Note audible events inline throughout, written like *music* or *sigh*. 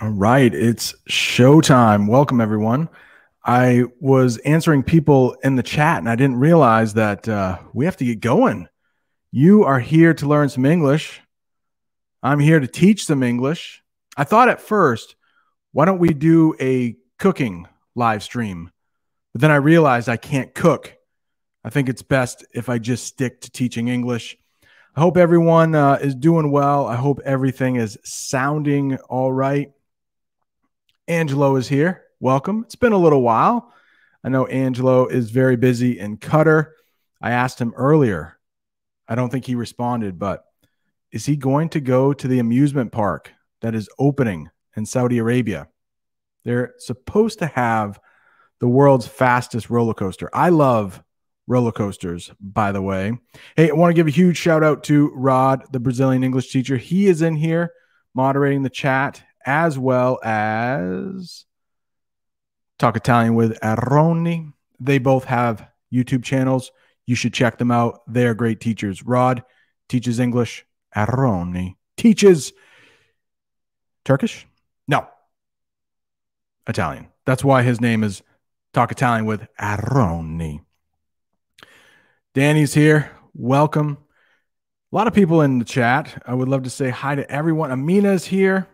All right, it's showtime. Welcome, everyone. I was answering people in the chat and I didn't realize that uh, we have to get going. You are here to learn some English. I'm here to teach some English. I thought at first, why don't we do a cooking live stream? But then I realized I can't cook. I think it's best if I just stick to teaching English. I hope everyone uh, is doing well. I hope everything is sounding all right. Angelo is here. Welcome. It's been a little while. I know Angelo is very busy in Qatar. I asked him earlier. I don't think he responded, but is he going to go to the amusement park that is opening in Saudi Arabia? They're supposed to have the world's fastest roller coaster. I love roller coasters, by the way. Hey, I want to give a huge shout out to Rod, the Brazilian English teacher. He is in here moderating the chat as well as Talk Italian with Aroni. They both have YouTube channels. You should check them out. They are great teachers. Rod teaches English. Aroni teaches Turkish? No, Italian. That's why his name is Talk Italian with Aroni. Danny's here. Welcome. A lot of people in the chat. I would love to say hi to everyone. Amina's here.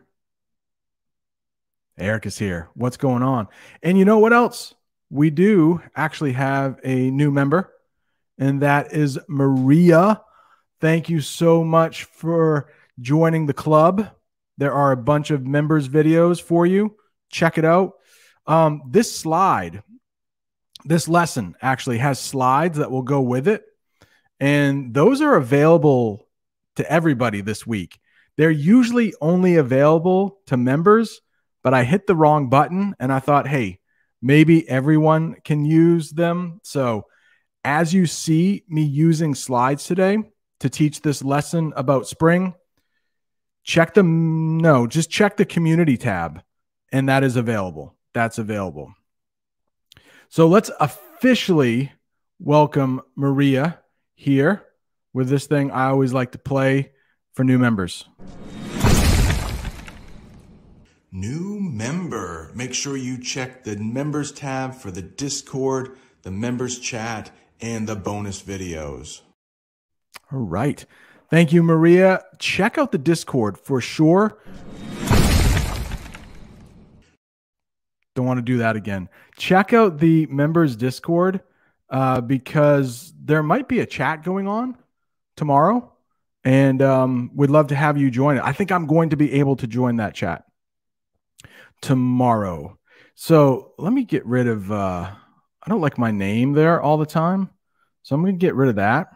Eric is here. What's going on? And you know what else? We do actually have a new member, and that is Maria. Thank you so much for joining the club. There are a bunch of members' videos for you. Check it out. Um, this slide, this lesson actually has slides that will go with it. And those are available to everybody this week. They're usually only available to members but I hit the wrong button and I thought, hey, maybe everyone can use them. So, as you see me using slides today to teach this lesson about spring, check the no, just check the community tab and that is available. That's available. So, let's officially welcome Maria here with this thing I always like to play for new members. New member. Make sure you check the members tab for the Discord, the members chat, and the bonus videos. All right. Thank you, Maria. Check out the Discord for sure. Don't want to do that again. Check out the members Discord uh, because there might be a chat going on tomorrow, and um, we'd love to have you join it. I think I'm going to be able to join that chat tomorrow. So let me get rid of, uh, I don't like my name there all the time. So I'm going to get rid of that.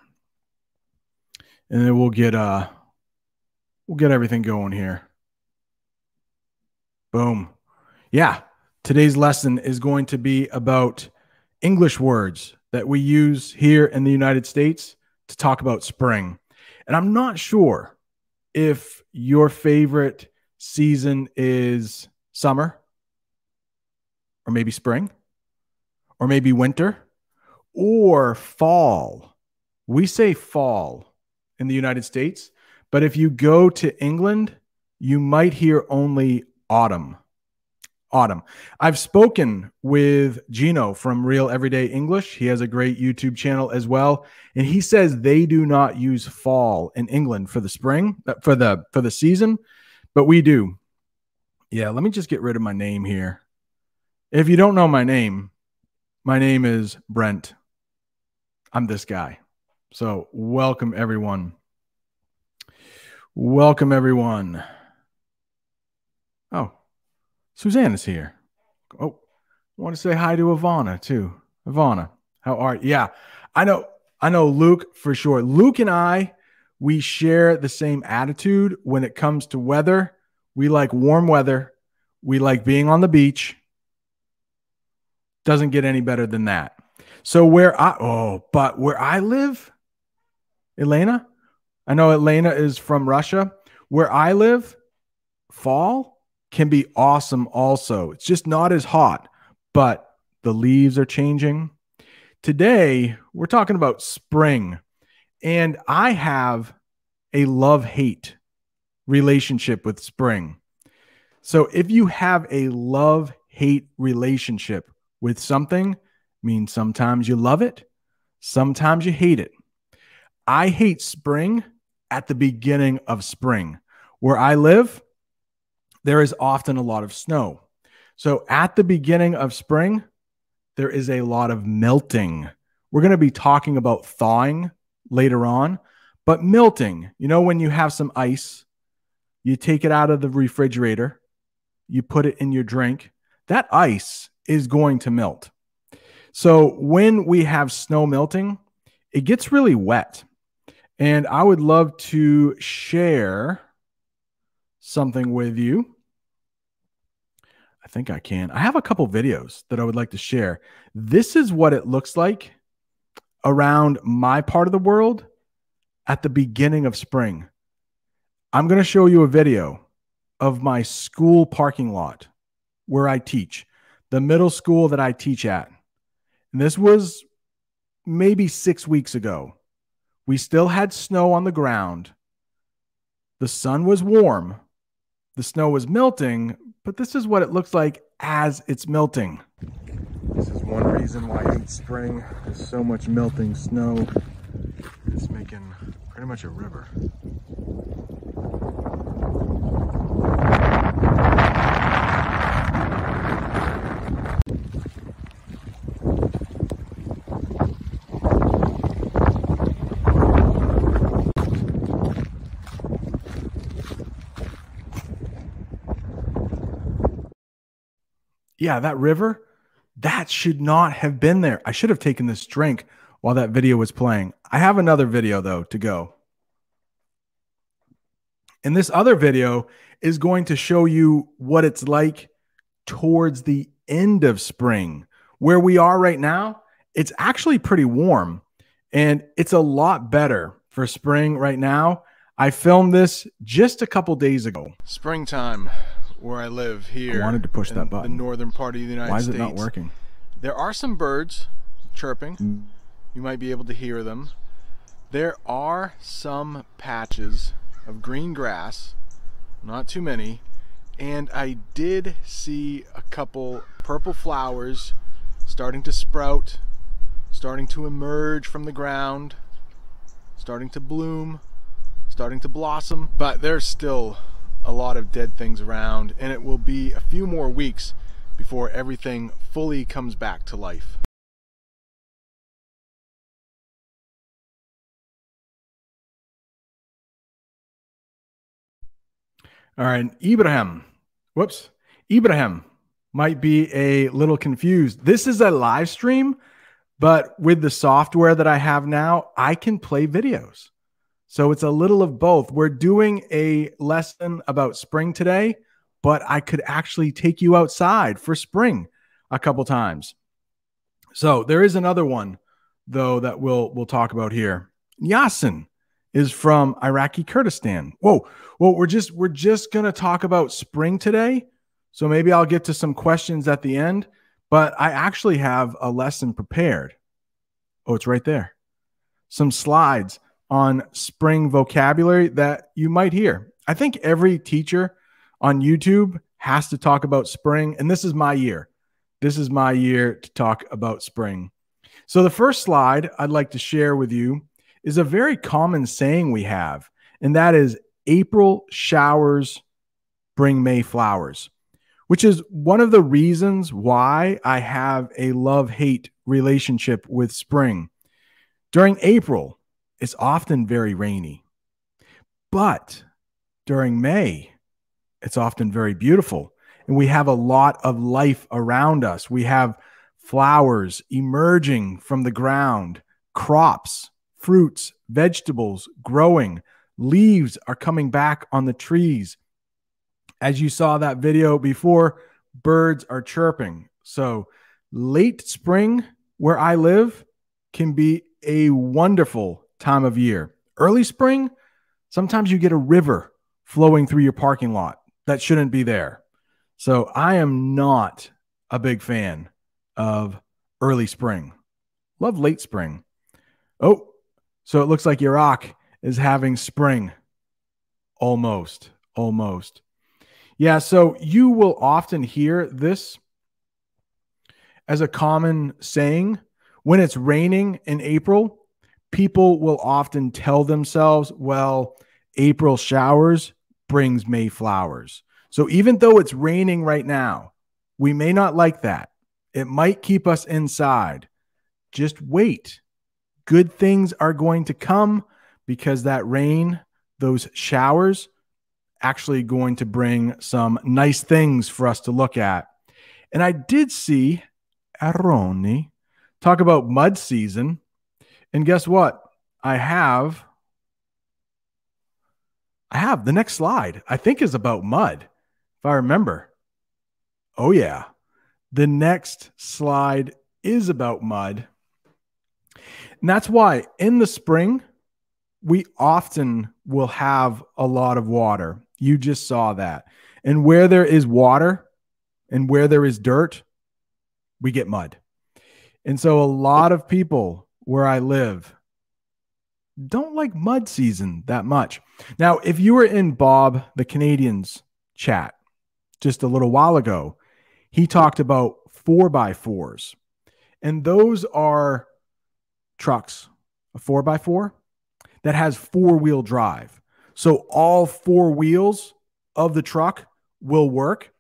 And then we'll get, uh, we'll get everything going here. Boom. Yeah. Today's lesson is going to be about English words that we use here in the United States to talk about spring. And I'm not sure if your favorite season is summer, or maybe spring, or maybe winter, or fall. We say fall in the United States, but if you go to England, you might hear only autumn. Autumn. I've spoken with Gino from Real Everyday English. He has a great YouTube channel as well, and he says they do not use fall in England for the spring uh, for the for the season, but we do. Yeah, let me just get rid of my name here. If you don't know my name, my name is Brent. I'm this guy. So, welcome everyone. Welcome everyone. Oh, Suzanne is here. Oh, I want to say hi to Ivana too. Ivana, how are you? Yeah, I know. I know Luke for sure. Luke and I, we share the same attitude when it comes to weather we like warm weather. We like being on the beach. Doesn't get any better than that. So where I oh, but where I live, Elena, I know Elena is from Russia. Where I live, fall can be awesome also. It's just not as hot, but the leaves are changing. Today, we're talking about spring, and I have a love hate relationship with spring. So if you have a love hate relationship with something, means sometimes you love it, sometimes you hate it. I hate spring at the beginning of spring. Where I live, there is often a lot of snow. So at the beginning of spring, there is a lot of melting. We're going to be talking about thawing later on, but melting, you know, when you have some ice, you take it out of the refrigerator, you put it in your drink, that ice is going to melt. So when we have snow melting, it gets really wet. And I would love to share something with you. I think I can. I have a couple videos that I would like to share. This is what it looks like around my part of the world at the beginning of spring. I'm going to show you a video of my school parking lot where I teach, the middle school that I teach at. And this was maybe six weeks ago. We still had snow on the ground. The sun was warm. The snow was melting, but this is what it looks like as it's melting. This is one reason why hate spring. There's so much melting snow. It's making pretty much a river. yeah, that river, that should not have been there. I should have taken this drink while that video was playing. I have another video though to go. And this other video is going to show you what it's like towards the end of spring. Where we are right now, it's actually pretty warm and it's a lot better for spring right now. I filmed this just a couple days ago. Springtime where I live here. I wanted to push that button. The northern part of the United States. Why is it not working? There are some birds chirping. Mm. You might be able to hear them. There are some patches of green grass, not too many, and I did see a couple purple flowers starting to sprout, starting to emerge from the ground, starting to bloom, starting to blossom, but there's still a lot of dead things around, and it will be a few more weeks before everything fully comes back to life. All right, Ibrahim. Whoops. Ibrahim might be a little confused. This is a live stream, but with the software that I have now, I can play videos. So it's a little of both. We're doing a lesson about spring today, but I could actually take you outside for spring a couple times. So there is another one though that we'll we'll talk about here. Yasin is from Iraqi Kurdistan. Whoa, well we're just we're just gonna talk about spring today. So maybe I'll get to some questions at the end, but I actually have a lesson prepared. Oh, it's right there. Some slides on spring vocabulary that you might hear. I think every teacher on YouTube has to talk about spring, and this is my year. This is my year to talk about spring. So, the first slide I'd like to share with you is a very common saying we have, and that is April showers bring May flowers, which is one of the reasons why I have a love hate relationship with spring. During April, it's often very rainy. But during May, it's often very beautiful. And we have a lot of life around us. We have flowers emerging from the ground, crops, fruits, vegetables growing, leaves are coming back on the trees. As you saw that video before, birds are chirping. So, late spring, where I live, can be a wonderful time of year. Early spring, sometimes you get a river flowing through your parking lot that shouldn't be there. So I am not a big fan of early spring. Love late spring. Oh, so it looks like Iraq is having spring. Almost, almost. Yeah, so you will often hear this as a common saying when it's raining in April. People will often tell themselves, well, April showers brings May flowers. So even though it's raining right now, we may not like that. It might keep us inside. Just wait. Good things are going to come because that rain, those showers, actually going to bring some nice things for us to look at. And I did see Aroni talk about mud season. And guess what? I have I have the next slide, I think is about mud, if I remember. Oh, yeah. The next slide is about mud. And that's why in the spring, we often will have a lot of water. You just saw that. And where there is water and where there is dirt, we get mud. And so a lot of people where I live don't like mud season that much. Now, if you were in Bob the Canadians chat just a little while ago, he talked about four by fours. And those are trucks, a four by four that has four wheel drive. So all four wheels of the truck will work.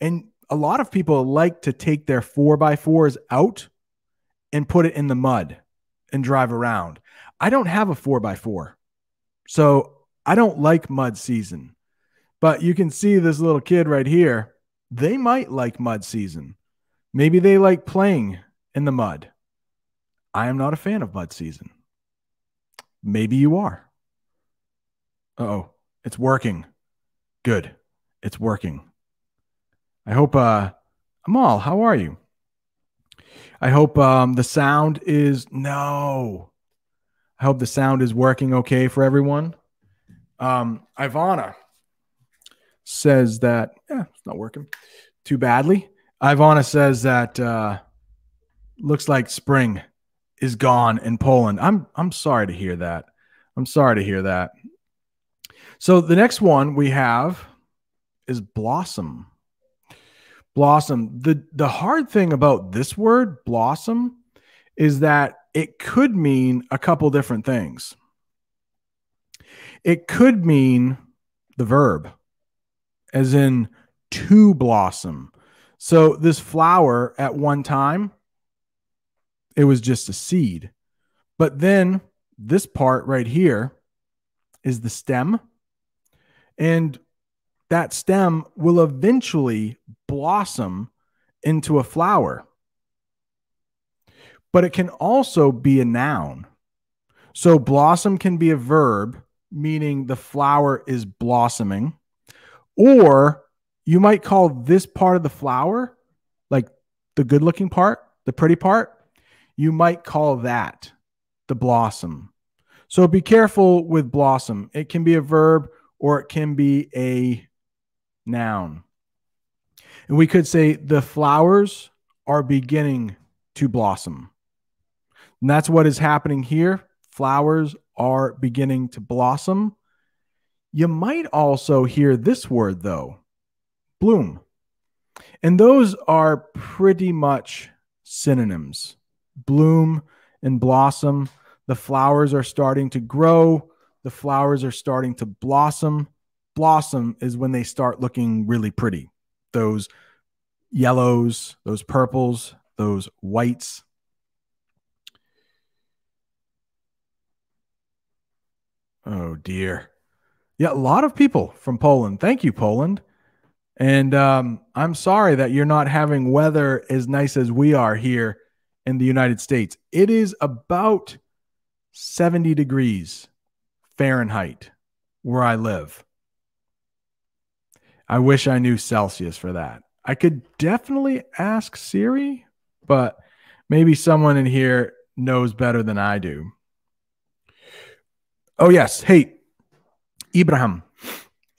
And a lot of people like to take their four by fours out and put it in the mud and drive around. I don't have a four by four. So I don't like mud season. But you can see this little kid right here. They might like mud season. Maybe they like playing in the mud. I am not a fan of mud season. Maybe you are. oh, it's working. Good. It's working. I hope, uh, Amal, how are you? I hope um, the sound is no. I hope the sound is working okay for everyone. Um, Ivana says that yeah, it's not working too badly. Ivana says that uh, looks like spring is gone in Poland. I'm I'm sorry to hear that. I'm sorry to hear that. So the next one we have is blossom. Blossom. The the hard thing about this word blossom is that it could mean a couple different things. It could mean the verb as in to blossom. So this flower at one time it was just a seed. But then this part right here is the stem. And that stem will eventually blossom into a flower. But it can also be a noun. So blossom can be a verb, meaning the flower is blossoming. Or you might call this part of the flower, like the good looking part, the pretty part, you might call that the blossom. So be careful with blossom. It can be a verb or it can be a noun. And we could say the flowers are beginning to blossom. And that's what is happening here. Flowers are beginning to blossom. You might also hear this word, though bloom. And those are pretty much synonyms bloom and blossom. The flowers are starting to grow. The flowers are starting to blossom. Blossom is when they start looking really pretty. Those yellows, those purples, those whites. Oh dear. Yeah, a lot of people from Poland. Thank you, Poland. And um, I'm sorry that you're not having weather as nice as we are here in the United States. It is about 70 degrees Fahrenheit where I live. I wish I knew Celsius for that. I could definitely ask Siri, but maybe someone in here knows better than I do. Oh, yes. Hey, Ibrahim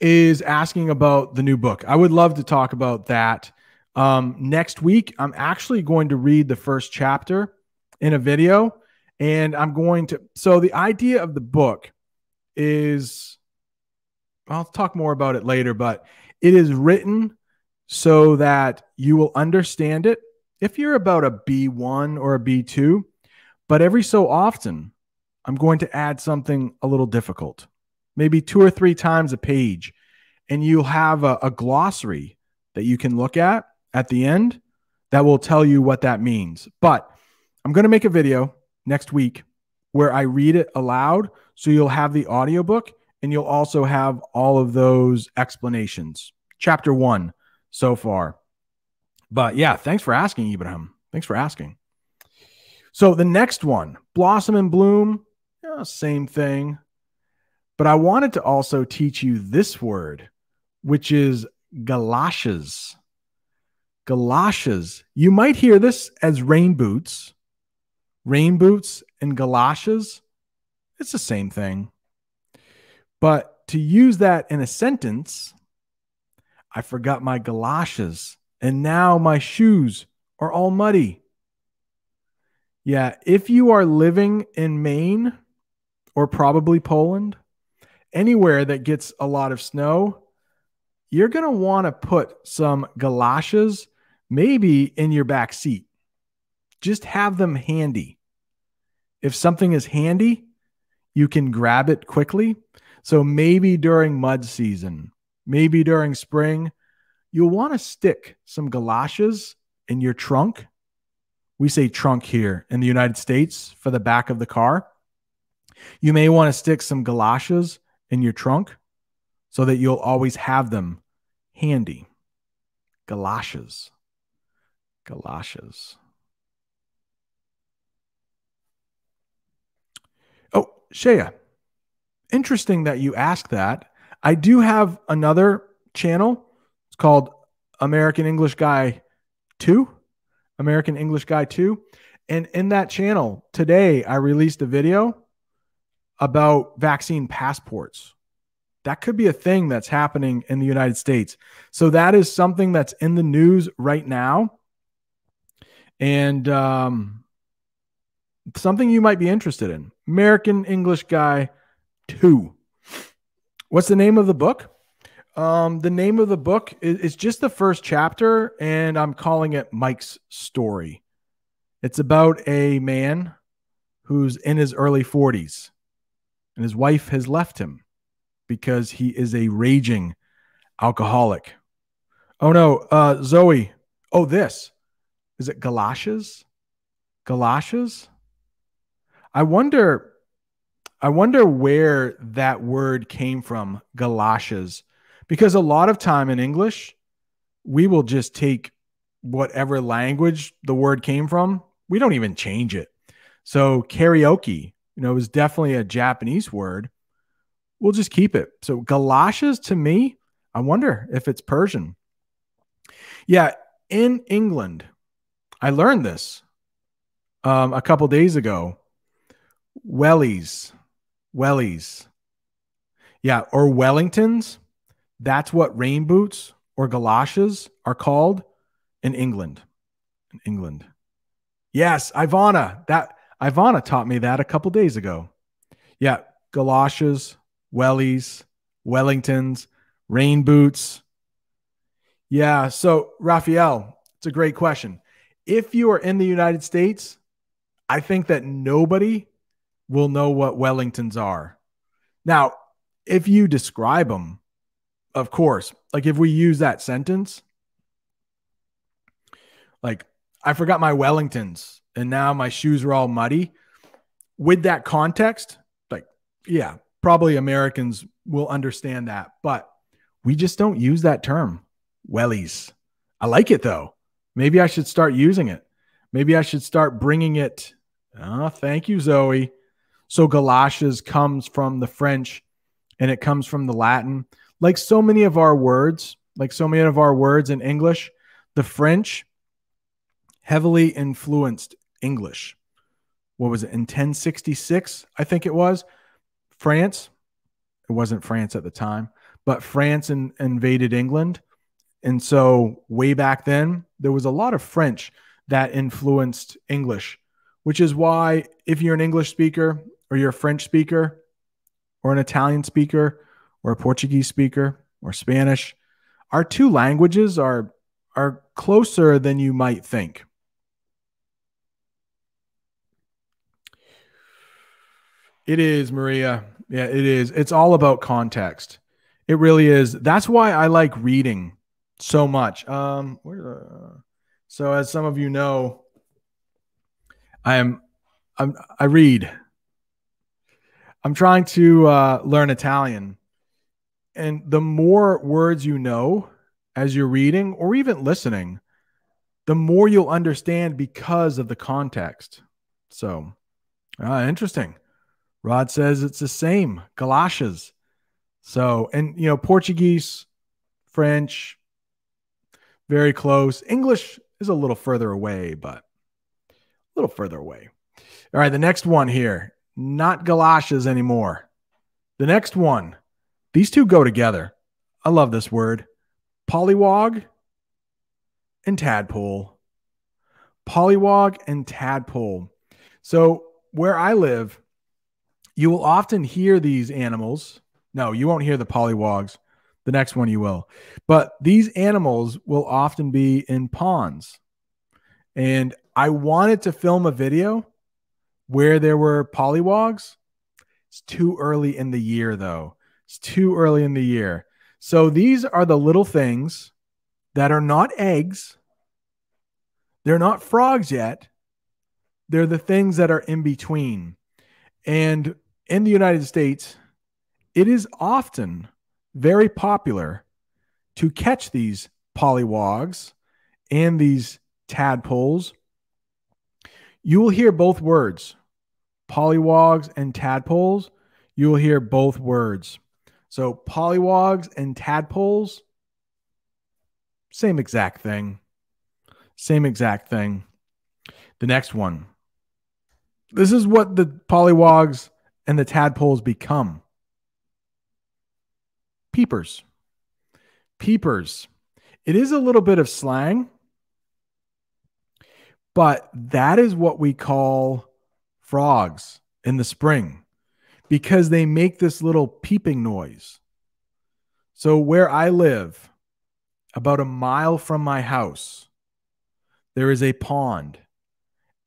is asking about the new book. I would love to talk about that um, next week, I'm actually going to read the first chapter in a video, and I'm going to. So, the idea of the book is I'll talk more about it later, but It is written so that you will understand it if you're about a B1 or a B2. But every so often, I'm going to add something a little difficult, maybe two or three times a page. And you'll have a, a glossary that you can look at at the end that will tell you what that means. But I'm going to make a video next week where I read it aloud. So you'll have the audiobook and you'll also have all of those explanations. Chapter one so far. But yeah, thanks for asking, Ibrahim. Thanks for asking. So the next one, Blossom and Bloom, yeah, same thing. But I wanted to also teach you this word, which is galoshes. Galoshes. You might hear this as rain boots. Rain boots and galoshes, it's the same thing. But to use that in a sentence, I forgot my galoshes and now my shoes are all muddy. Yeah, if you are living in Maine or probably Poland, anywhere that gets a lot of snow, you're going to want to put some galoshes maybe in your back seat. Just have them handy. If something is handy, you can grab it quickly. So maybe during mud season, maybe during spring, you'll want to stick some galoshes in your trunk. We say trunk here in the United States for the back of the car. You may want to stick some galoshes in your trunk so that you'll always have them handy. Galoshes. Galoshes. Oh, Shea, interesting that you asked that. I do have another channel. It's called American English Guy 2. American English Guy 2. And in that channel today, I released a video about vaccine passports. That could be a thing that's happening in the United States. So that is something that's in the news right now. And um, something you might be interested in. American English Guy 2. What's the name of the book? Um, the name of the book is, is just the first chapter, and I'm calling it Mike's Story. It's about a man who's in his early 40s, and his wife has left him because he is a raging alcoholic. Oh no, uh, Zoe. Oh, this is it galoshes? Galoshes? I wonder I wonder where that word came from, galoshes, because a lot of time in English, we will just take whatever language the word came from. We don't even change it. So karaoke, you know, is definitely a Japanese word. We'll just keep it. So galoshes to me, I wonder if it's Persian. Yeah, in England, I learned this um, a couple days ago. Wellies, wellies, yeah, or Wellingtons. That's what rain boots or galoshes are called in England. In England, yes, Ivana. That Ivana taught me that a couple days ago. Yeah, galoshes, wellies, Wellingtons, rain boots. Yeah. So, Raphael, it's a great question if you are in the United States, I think that nobody will know what Wellingtons are. Now, if you describe them, of course, like if we use that sentence, like I forgot my Wellingtons and now my shoes are all muddy. With that context, like, yeah, probably Americans will understand that, but we just don't use that term, wellies. I like it though. Maybe I should start using it. Maybe I should start bringing it. Oh, thank you, Zoe. So galoshes comes from the French and it comes from the Latin. Like so many of our words, like so many of our words in English, the French heavily influenced English. What was it in 1066? I think it was. France, it wasn't France at the time, but France in, invaded England and so, way back then, there was a lot of French that influenced English, which is why, if you're an English speaker or you're a French speaker or an Italian speaker or a Portuguese speaker or Spanish, our two languages are are closer than you might think. It is, Maria. Yeah, it is. It's all about context. It really is. That's why I like reading so much. Um, where the, so as some of you know, I am I'm I read. I'm trying to uh, learn Italian, and the more words you know as you're reading or even listening, the more you'll understand because of the context. So, uh, interesting. Rod says it's the same, galoshes. So, and you know, Portuguese, French, very close. English is a little further away, but a little further away. All right, the next one here, not galoshes anymore. The next one, these two go together. I love this word. Pollywog and tadpole. Pollywog and tadpole. So, where I live, you will often hear these animals. No, you won't hear the pollywogs. The next one you will. But these animals will often be in ponds. And I wanted to film a video where there were pollywogs. It's too early in the year, though. It's too early in the year. So these are the little things that are not eggs. They're not frogs yet. They're the things that are in between. And in the United States, it is often very popular to catch these pollywogs and these tadpoles. You will hear both words, pollywogs and tadpoles. You will hear both words. So, pollywogs and tadpoles, same exact thing. Same exact thing. The next one. This is what the pollywogs and the tadpoles become peepers. Peepers. It is a little bit of slang, but that is what we call frogs in the spring because they make this little peeping noise. So, where I live, about a mile from my house, there is a pond,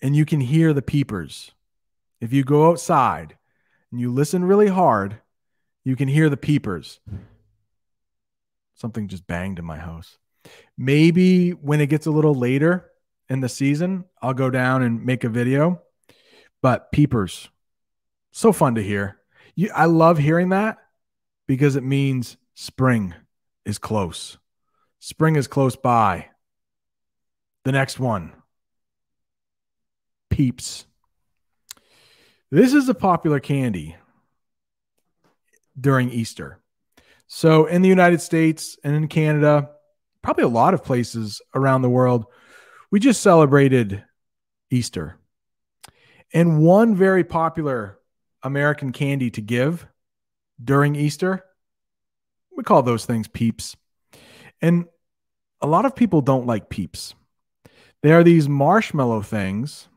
and you can hear the peepers. If you go outside and you listen really hard, you can hear the peepers. Something just banged in my house. Maybe when it gets a little later in the season, I'll go down and make a video. But peepers, so fun to hear. You, I love hearing that because it means spring is close. Spring is close by. The next one, peeps. This is a popular candy during Easter. So, in the United States and in Canada, probably a lot of places around the world, we just celebrated Easter. And one very popular American candy to give during Easter, we call those things peeps. And a lot of people don't like peeps. They are these marshmallow things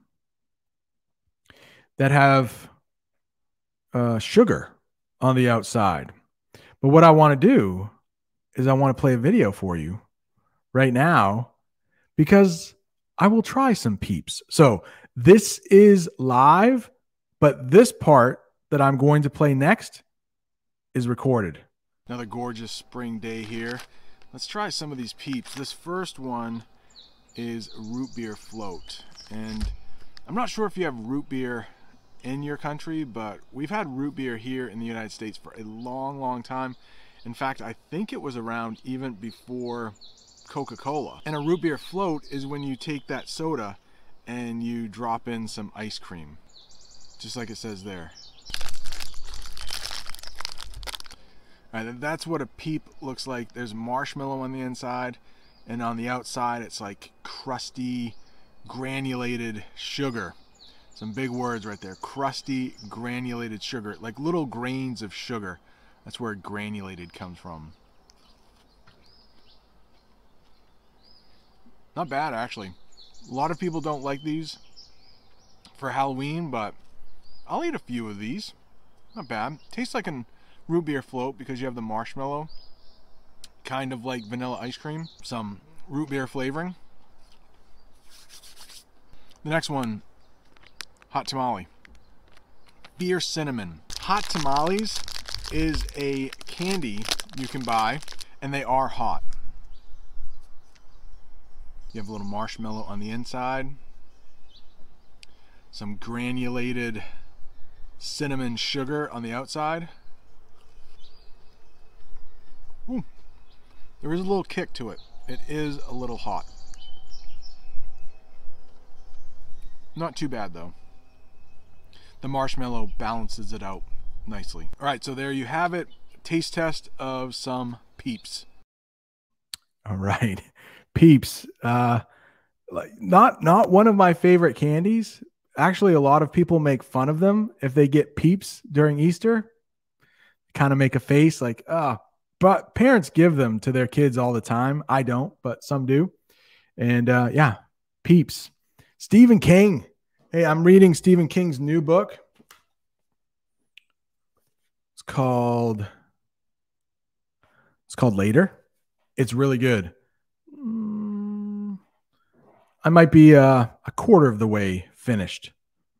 that have uh, sugar on the outside. But what I want to do is I want to play a video for you right now because I will try some peeps. So this is live, but this part that I'm going to play next is recorded. Another gorgeous spring day here. Let's try some of these peeps. This first one is root beer float. And I'm not sure if you have root beer in your country, but we've had root beer here in the United States for a long, long time. In fact, I think it was around even before Coca-Cola. And a root beer float is when you take that soda and you drop in some ice cream, just like it says there. All right, that's what a peep looks like. There's marshmallow on the inside, and on the outside, it's like crusty, granulated sugar. Some big words right there. Crusty, granulated sugar, like little grains of sugar. That's where granulated comes from. Not bad, actually. A lot of people don't like these for Halloween, but I'll eat a few of these. Not bad. Tastes like a root beer float because you have the marshmallow kind of like vanilla ice cream, some root beer flavoring. The next one, hot tamale. Beer cinnamon. Hot tamales is a candy you can buy, and they are hot. You have a little marshmallow on the inside, some granulated cinnamon sugar on the outside. Ooh, there is a little kick to it. It is a little hot. Not too bad though. The marshmallow balances it out nicely. All right, so there you have it. Taste test of some peeps. All right. *laughs* Peeps. Uh like not not one of my favorite candies. Actually, a lot of people make fun of them if they get peeps during Easter. Kind of make a face like, ah, but parents give them to their kids all the time. I don't, but some do. And uh yeah, peeps. Stephen King. Hey, I'm reading Stephen King's new book. It's called It's called Later. It's really good. Mm, I might be uh, a quarter of the way finished,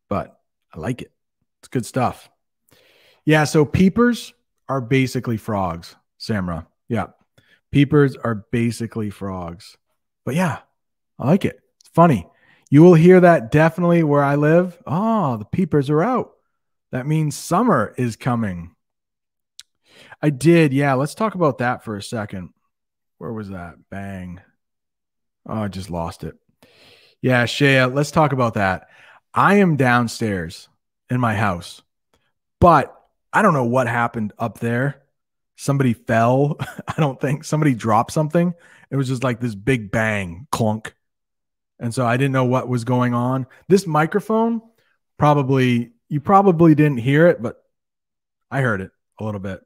but I like it. It's good stuff. Yeah, so peepers are basically frogs, Samra. Yeah. Peepers are basically frogs. But yeah, I like it. It's funny. You will hear that definitely where I live. Oh, the peepers are out. That means summer is coming. I did. Yeah, let's talk about that for a second. Where was that? Bang. Oh, I just lost it. Yeah, Shea, let's talk about that. I am downstairs in my house, but I don't know what happened up there. Somebody fell. *laughs* I don't think somebody dropped something. It was just like this big bang, clunk. And so I didn't know what was going on. This microphone, probably, you probably didn't hear it, but I heard it a little bit.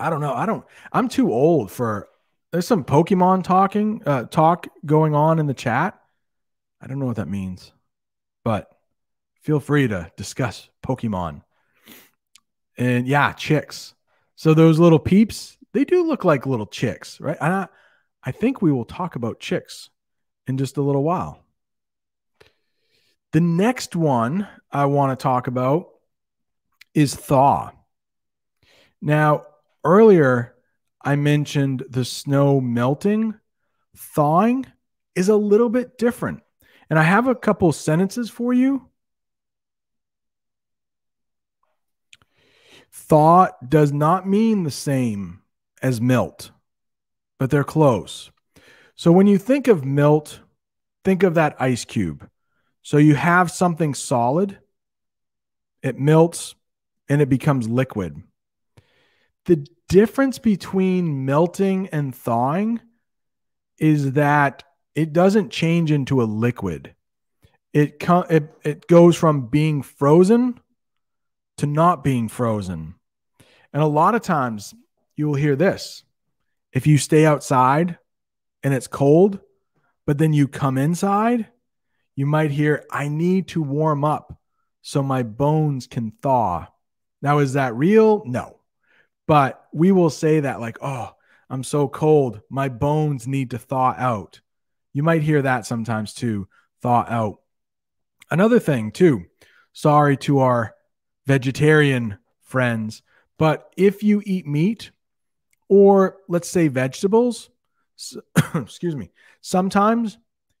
I don't know. I don't, I'm too old for, there's some Pokemon talking, uh, talk going on in the chat. I don't know what that means, but feel free to discuss Pokemon. And yeah, chicks. So those little peeps, they do look like little chicks, right? I, I think we will talk about chicks in just a little while. The next one I want to talk about is thaw. Now, earlier I mentioned the snow melting. Thawing is a little bit different. And I have a couple sentences for you. Thaw does not mean the same as melt, but they're close. So when you think of melt, think of that ice cube. So you have something solid, it melts and it becomes liquid. The difference between melting and thawing is that it doesn't change into a liquid. It, it, it goes from being frozen to not being frozen. And a lot of times you will hear this. If you stay outside and it's cold, but then you come inside, you might hear, I need to warm up so my bones can thaw. Now, is that real? No. But we will say that, like, oh, I'm so cold. My bones need to thaw out. You might hear that sometimes too thaw out. Another thing, too, sorry to our vegetarian friends, but if you eat meat or let's say vegetables, *coughs* excuse me, sometimes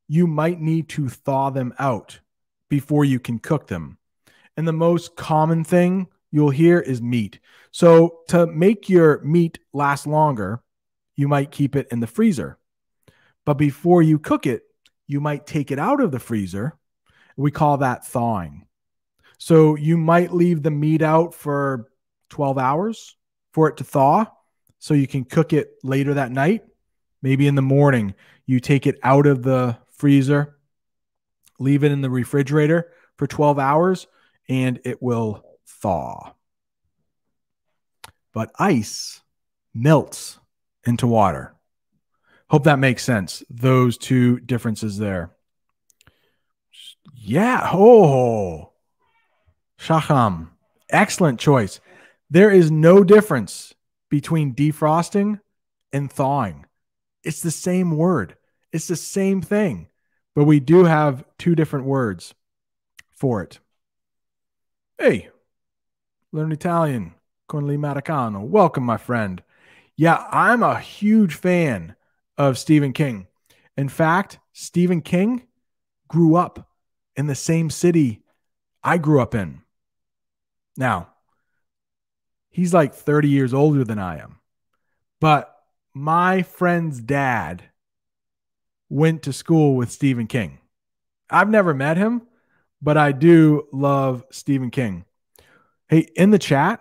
you might need to thaw them out before you can cook them. And the most common thing you'll hear is meat. So, to make your meat last longer, you might keep it in the freezer. But before you cook it, you might take it out of the freezer. We call that thawing. So, you might leave the meat out for 12 hours for it to thaw so you can cook it later that night Maybe in the morning, you take it out of the freezer, leave it in the refrigerator for 12 hours, and it will thaw. But ice melts into water. Hope that makes sense. Those two differences there. Yeah. Oh, Shaham. Excellent choice. There is no difference between defrosting and thawing. It's the same word, it's the same thing, but we do have two different words for it. Hey, learn Italian con l'americano. Welcome, my friend. Yeah, I'm a huge fan of Stephen King. In fact, Stephen King grew up in the same city I grew up in. Now, he's like 30 years older than I am. But my friend's dad went to school with Stephen King. I've never met him, but I do love Stephen King. Hey, in the chat,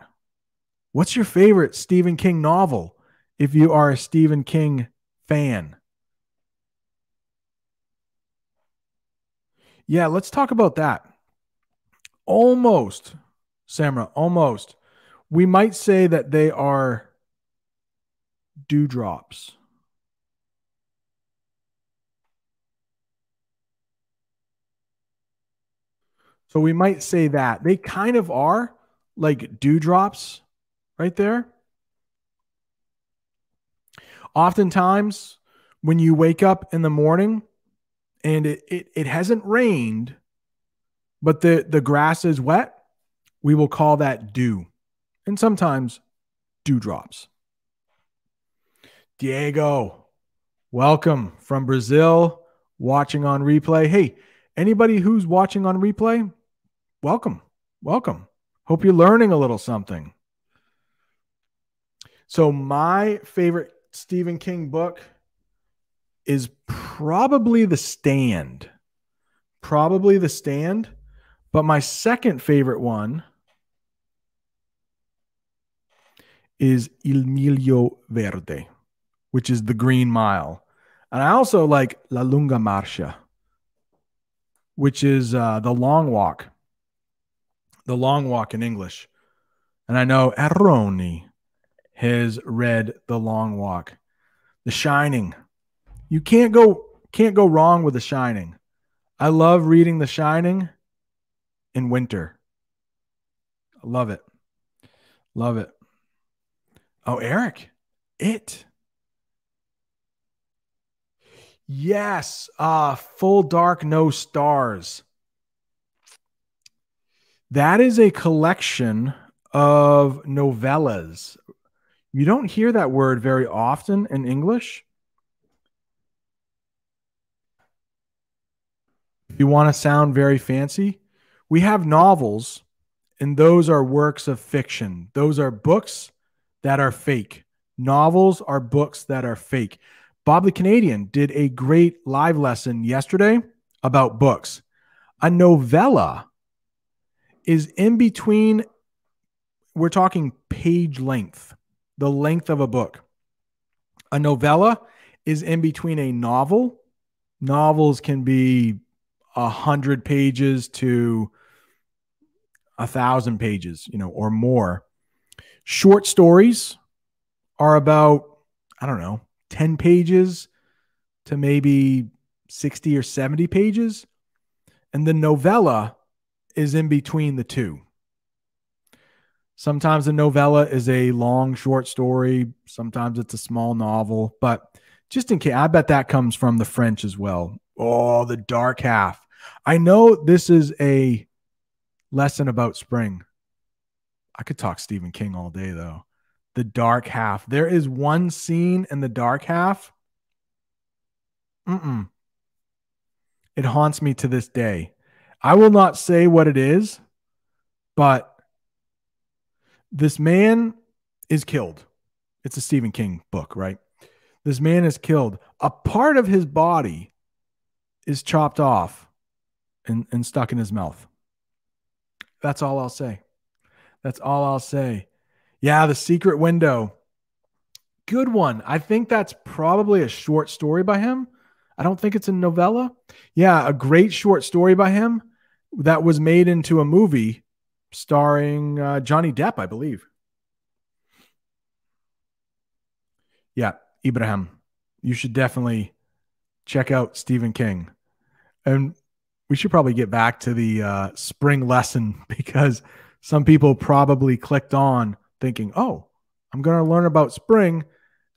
what's your favorite Stephen King novel if you are a Stephen King fan? Yeah, let's talk about that. Almost, Samra, almost. We might say that they are dewdrops. So we might say that they kind of are like dewdrops right there. Oftentimes, when you wake up in the morning and it, it, it hasn't rained, but the, the grass is wet, we will call that dew. And sometimes dewdrops. Diego, welcome from Brazil, watching on replay. Hey, anybody who's watching on replay, welcome. Welcome. Hope you're learning a little something. So, my favorite Stephen King book is probably The Stand. Probably The Stand. But my second favorite one is Il Miglio Verde, which is The Green Mile. And I also like La Lunga Marcia, which is uh, The Long Walk the Long Walk in English. And I know Aroni has read The Long Walk. The Shining. You can't go can't go wrong with The Shining. I love reading The Shining in winter. I love it. Love it. Oh, Eric, it. Yes, uh full dark no stars. That is a collection of novellas. You don't hear that word very often in English. If you want to sound very fancy, we have novels, and those are works of fiction. Those are books that are fake. Novels are books that are fake. Bob the Canadian did a great live lesson yesterday about books. A novella is in between, we're talking page length, the length of a book. A novella is in between a novel. Novels can be a hundred pages to a thousand pages, you know, or more. Short stories are about, I don't know, 10 pages to maybe 60 or 70 pages. And the novella is in between the two. Sometimes a novella is a long short story, sometimes it's a small novel, but just in case, I bet that comes from the French as well. Oh, the dark half. I know this is a lesson about spring. I could talk Stephen King all day, though. The dark half. There is one scene in the dark half. Mm-mm. It haunts me to this day. I will not say what it is, but this man is killed. It's a Stephen King book, right? This man is killed. A part of his body is chopped off and, and stuck in his mouth. That's all I'll say. That's all I'll say. Yeah, The Secret Window. Good one. I think that's probably a short story by him. I don't think it's a novella. Yeah, a great short story by him that was made into a movie starring uh, Johnny Depp, I believe. Yeah, Ibrahim, you should definitely check out Stephen King. And we should probably get back to the uh, spring lesson *laughs* because some people probably clicked on thinking, oh, I'm going to learn about spring.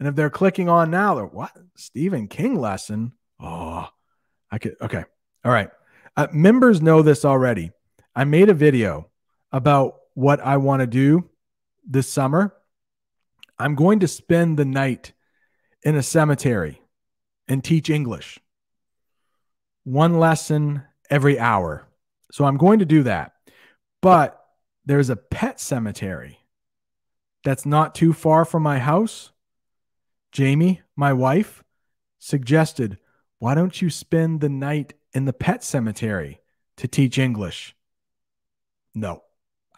And if they're clicking on now, they're what? Stephen King lesson? Oh, I could. Okay. All right. Uh, members know this already. I made a video about what I want to do this summer. I'm going to spend the night in a cemetery and teach English. One lesson every hour. So I'm going to do that. But there's a pet cemetery that's not too far from my house. Jamie, my wife, suggested, why don't you spend the night in the pet cemetery to teach English? No,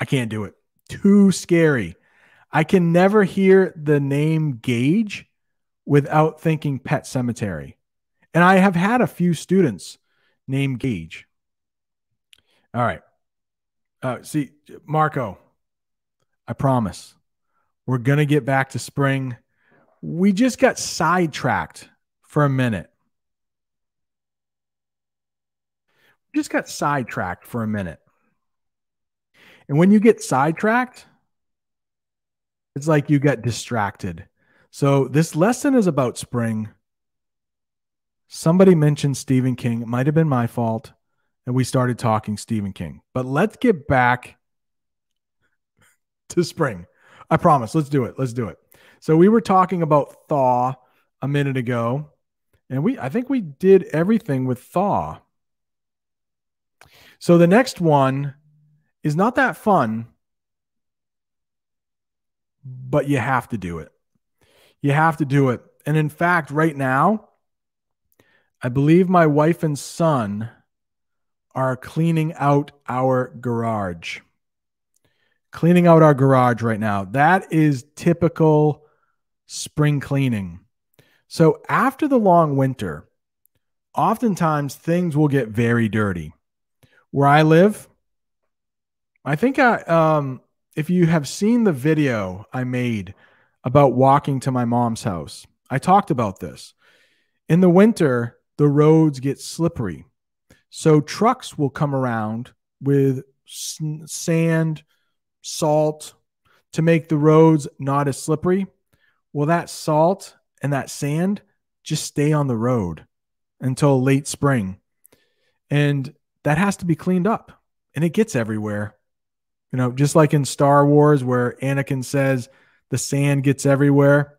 I can't do it. Too scary. I can never hear the name Gage without thinking pet cemetery. And I have had a few students named Gage. All right. Uh, see, Marco, I promise we're going to get back to spring. We just got sidetracked for a minute. We just got sidetracked for a minute. And when you get sidetracked, it's like you get distracted. So this lesson is about spring. Somebody mentioned Stephen King. It might have been my fault. And we started talking Stephen King. But let's get back *laughs* to spring. I promise. Let's do it. Let's do it. So we were talking about thaw a minute ago. And we I think we did everything with thaw. So the next one is not that fun, but you have to do it. You have to do it. And in fact, right now, I believe my wife and son are cleaning out our garage. Cleaning out our garage right now. That is typical spring cleaning. So after the long winter, oftentimes things will get very dirty. Where I live, I think I um if you have seen the video I made about walking to my mom's house, I talked about this. In the winter, the roads get slippery. So trucks will come around with sand, salt to make the roads not as slippery. Well, that salt and that sand just stay on the road until late spring. And that has to be cleaned up and it gets everywhere. You know, just like in Star Wars, where Anakin says the sand gets everywhere.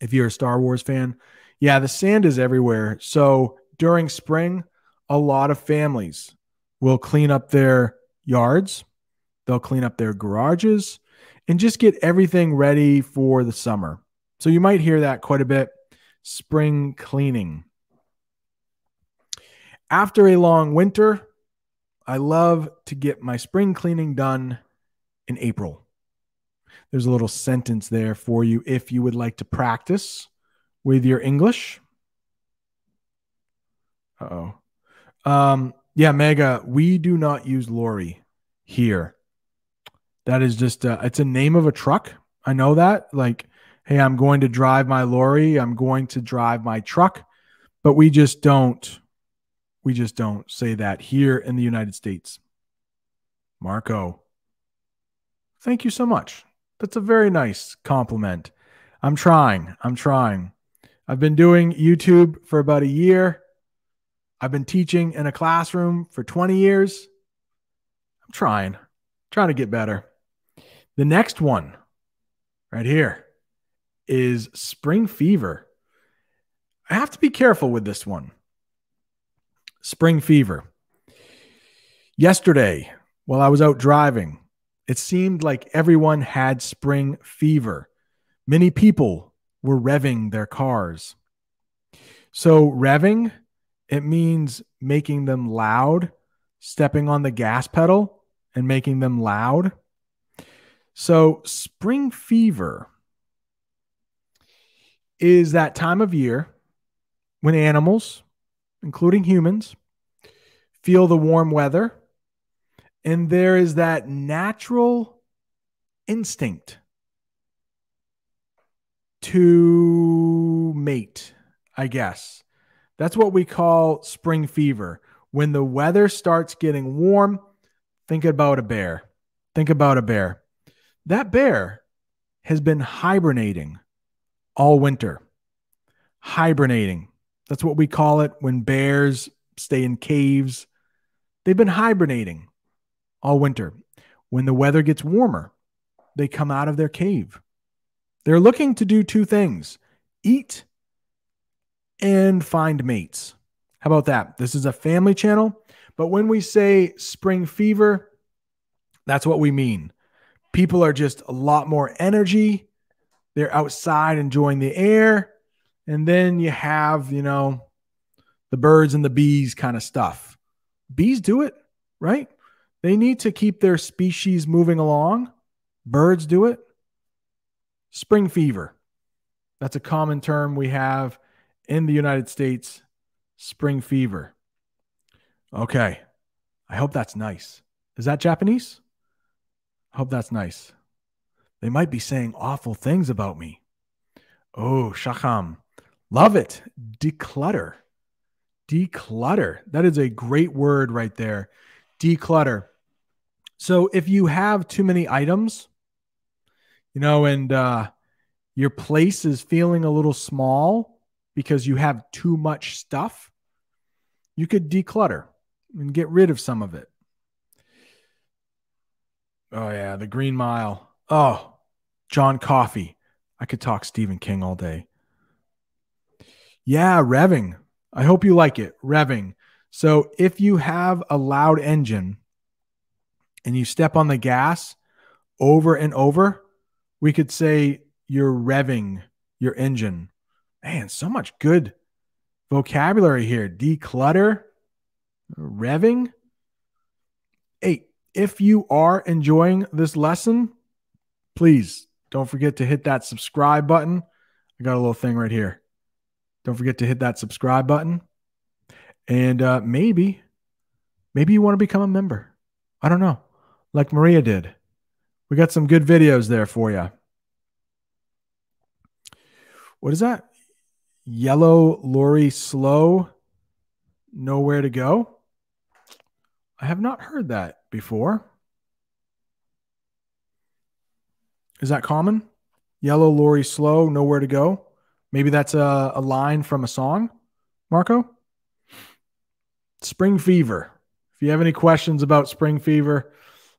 If you're a Star Wars fan, yeah, the sand is everywhere. So during spring, a lot of families will clean up their yards, they'll clean up their garages, and just get everything ready for the summer. So you might hear that quite a bit spring cleaning. After a long winter, I love to get my spring cleaning done in April. There's a little sentence there for you if you would like to practice with your English. oh. Um, yeah, Mega, we do not use lorry here. That is just, uh, it's a name of a truck. I know that. Like, hey, I'm going to drive my lorry. I'm going to drive my truck. But we just don't we just don't say that here in the United States. Marco, thank you so much. That's a very nice compliment. I'm trying. I'm trying. I've been doing YouTube for about a year. I've been teaching in a classroom for 20 years. I'm trying, trying to get better. The next one right here is spring fever. I have to be careful with this one spring fever. Yesterday, while I was out driving, it seemed like everyone had spring fever. Many people were revving their cars. So, revving, it means making them loud, stepping on the gas pedal and making them loud. So, spring fever is that time of year when animals, including humans, feel the warm weather. And there is that natural instinct to mate, I guess. That's what we call spring fever. When the weather starts getting warm, think about a bear. Think about a bear. That bear has been hibernating all winter. Hibernating. That's what we call it when bears stay in caves. They've been hibernating all winter. When the weather gets warmer, they come out of their cave. They're looking to do two things eat and find mates. How about that? This is a family channel, but when we say spring fever, that's what we mean. People are just a lot more energy. They're outside enjoying the air. And then you have, you know, the birds and the bees kind of stuff. Bees do it, right? They need to keep their species moving along. Birds do it. Spring fever. That's a common term we have in the United States. Spring fever. Okay. I hope that's nice. Is that Japanese? Hope that's nice. They might be saying awful things about me. Oh, shacham. Love it. Declutter. Declutter. That is a great word right there. Declutter. So if you have too many items, you know, and uh, your place is feeling a little small because you have too much stuff, you could declutter and get rid of some of it. Oh, yeah, the Green Mile. Oh, John Coffey. I could talk Stephen King all day. Yeah, revving. I hope you like it. Revving. So if you have a loud engine and you step on the gas over and over, we could say you're revving your engine. Man, so much good vocabulary here. Declutter, revving. Hey, if you are enjoying this lesson, please don't forget to hit that subscribe button. I got a little thing right here. Don't forget to hit that subscribe button. And uh, maybe, maybe you want to become a member. I don't know, like Maria did. We got some good videos there for you. What is that? Yellow lorry slow, nowhere to go. I have not heard that before. Is that common? Yellow lorry slow, nowhere to go. Maybe that's a, a line from a song, Marco. Spring fever. If you have any questions about spring fever,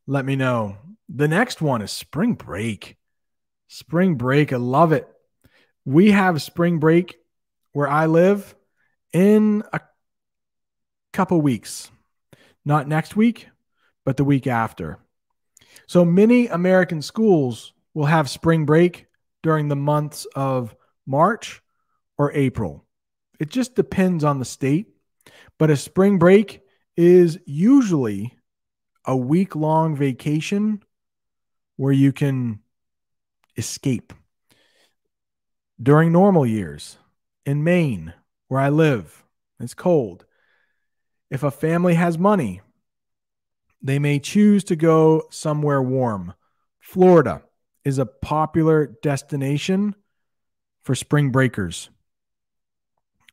let me know. The next one is spring break. Spring break. I love it. We have spring break where I live in a couple weeks. Not next week, but the week after. So many American schools will have spring break during the months of March or April. It just depends on the state. But a spring break is usually a week long vacation where you can escape. During normal years in Maine, where I live, it's cold. If a family has money, they may choose to go somewhere warm. Florida is a popular destination for spring breakers.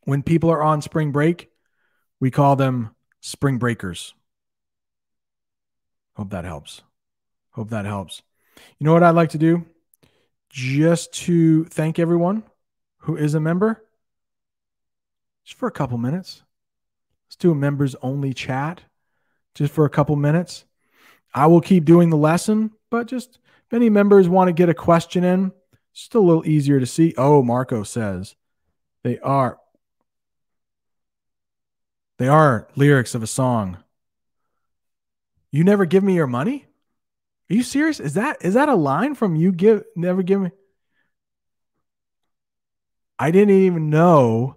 When people are on spring break, we call them spring breakers. Hope that helps. Hope that helps. You know what I'd like to do? Just to thank everyone who is a member, just for a couple minutes. Let's do a members only chat just for a couple minutes. I will keep doing the lesson, but just if any members want to get a question in, just a little easier to see. Oh, Marco says they are they are lyrics of a song. You never give me your money? Are you serious? Is that is that a line from you give never give me? I didn't even know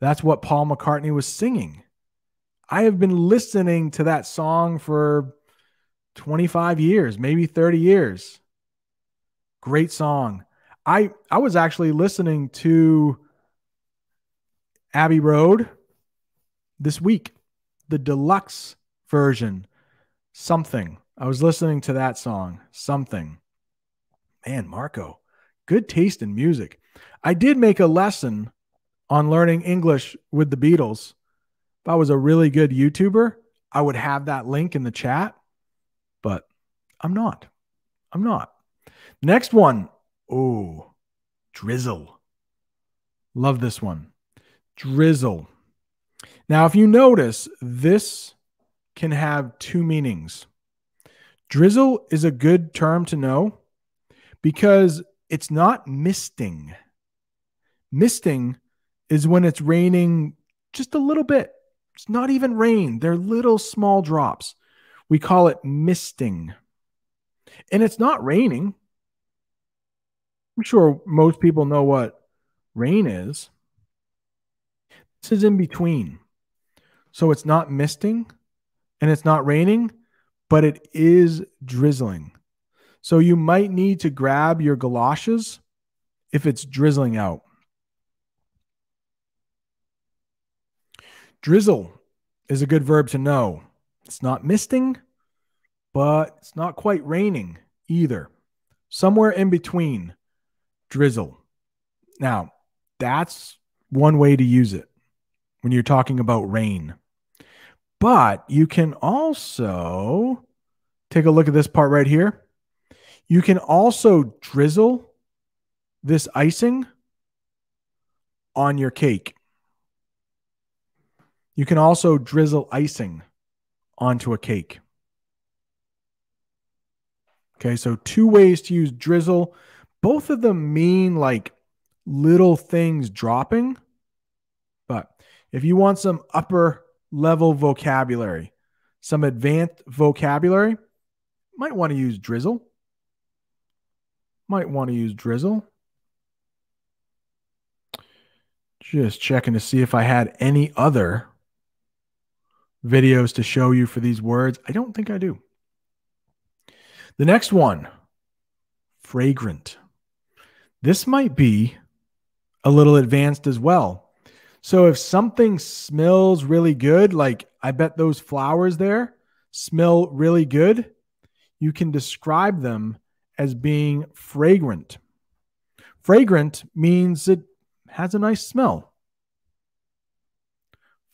that's what Paul McCartney was singing. I have been listening to that song for 25 years, maybe 30 years. Great song. I I was actually listening to Abbey Road this week, the deluxe version, something. I was listening to that song, something. Man, Marco, good taste in music. I did make a lesson on learning English with the Beatles. If I was a really good YouTuber, I would have that link in the chat, but I'm not. I'm not. Next one. Oh, drizzle. Love this one. Drizzle. Now, if you notice, this can have two meanings. Drizzle is a good term to know because it's not misting. Misting is when it's raining just a little bit. It's not even rain, they're little small drops. We call it misting. And it's not raining. I'm sure most people know what rain is. This is in between. So it's not misting and it's not raining, but it is drizzling. So you might need to grab your galoshes if it's drizzling out. Drizzle is a good verb to know. It's not misting, but it's not quite raining either. Somewhere in between, drizzle. Now, that's one way to use it when you're talking about rain. But you can also take a look at this part right here. You can also drizzle this icing on your cake. You can also drizzle icing onto a cake. Okay, so two ways to use drizzle. Both of them mean like little things dropping. But if you want some upper level vocabulary, some advanced vocabulary, might want to use drizzle. Might want to use drizzle. Just checking to see if I had any other videos to show you for these words? I don't think I do. The next one, fragrant. This might be a little advanced as well. So if something smells really good, like I bet those flowers there smell really good, you can describe them as being fragrant. Fragrant means it has a nice smell.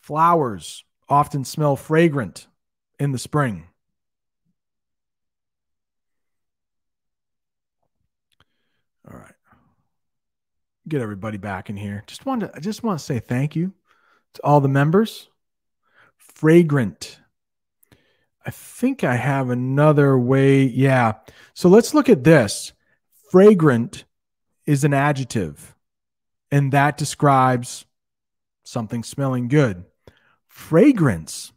Flowers often smell fragrant in the spring. All right. Get everybody back in here. Just want to I just want to say thank you to all the members. Fragrant. I think I have another way. Yeah. So let's look at this. Fragrant is an adjective, and that describes something smelling good. Fragrance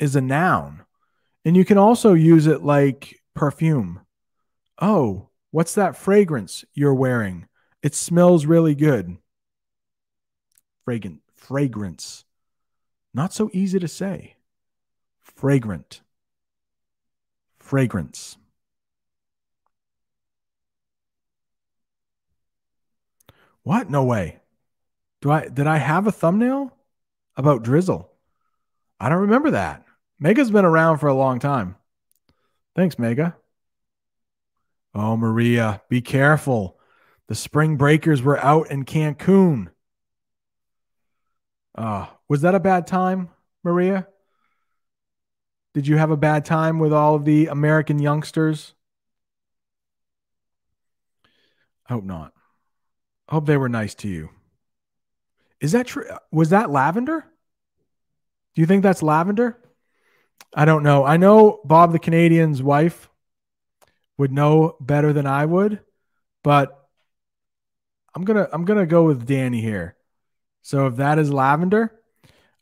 is a noun, and you can also use it like perfume. Oh, what's that fragrance you're wearing? It smells really good. Fragrant, fragrance. Not so easy to say. Fragrant. Fragrance. What? No way. Do I did I have a thumbnail about drizzle? I don't remember that. Mega's been around for a long time. Thanks, Mega. Oh, Maria, be careful. The spring breakers were out in Cancun. Uh, was that a bad time, Maria? Did you have a bad time with all of the American youngsters? I hope not. I hope they were nice to you. Is that true? Was that lavender? Do you think that's lavender? I don't know. I know Bob the Canadian's wife would know better than I would, but I'm going to I'm going to go with Danny here. So if that is lavender,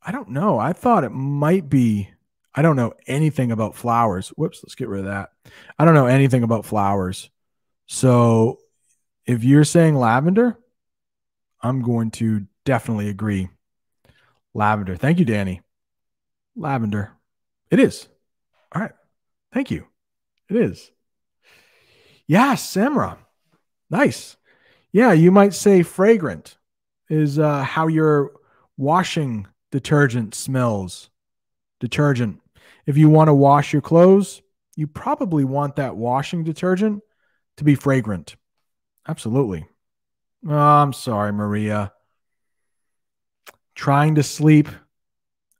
I don't know. I thought it might be I don't know anything about flowers. Whoops, let's get rid of that. I don't know anything about flowers. So if you're saying lavender, I'm going to definitely agree. Lavender. Thank you, Danny. Lavender. It is. All right. Thank you. It is. Yeah, Samra. Nice. Yeah, you might say fragrant is uh, how your washing detergent smells. Detergent. If you want to wash your clothes, you probably want that washing detergent to be fragrant. Absolutely. Oh, I'm sorry, Maria. Trying to sleep